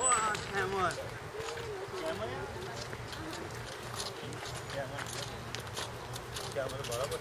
Oha Kemal. Kemal ya. Bana bak.